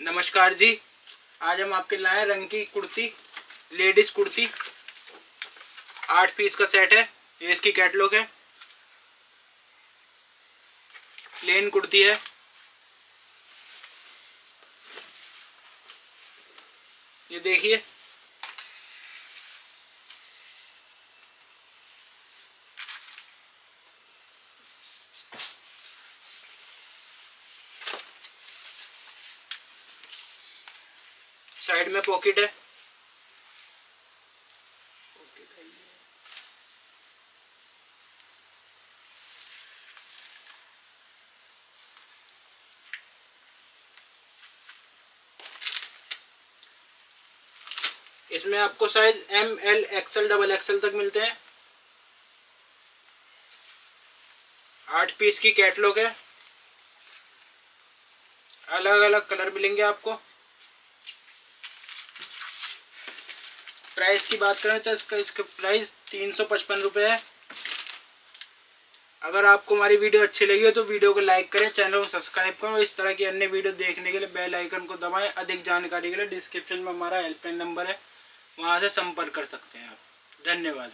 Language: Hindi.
नमस्कार जी। आज हम आपके लाए रंग की कुर्ती, लेडीज़ कुर्ती। आठ पीस का सेट है, ये इसकी कैटलॉग है। प्लेन कुर्ती है। ये देखिए साइड में पॉकेट है। इसमें आपको size M L XL double XL तक मिलते हैं। आठ पीस की कैटलॉग है। अलग अलग कलर मिलेंगे आपको। प्राइस की बात करें तो इसका इसका प्राइस तीन सौ पचपन रुपये है। अगर आपको हमारी वीडियो अच्छी लगी हो तो वीडियो को लाइक करें चैनल को सब्सक्राइब करें और इस तरह की अन्य वीडियो देखने के लिए बेल आइकन को दबाएँ। अधिक जानकारी के लिए डिस्क्रिप्शन में हमारा हेल्पलाइन नंबर है, वहाँ से संपर्क कर सकते हैं आप। धन्यवाद।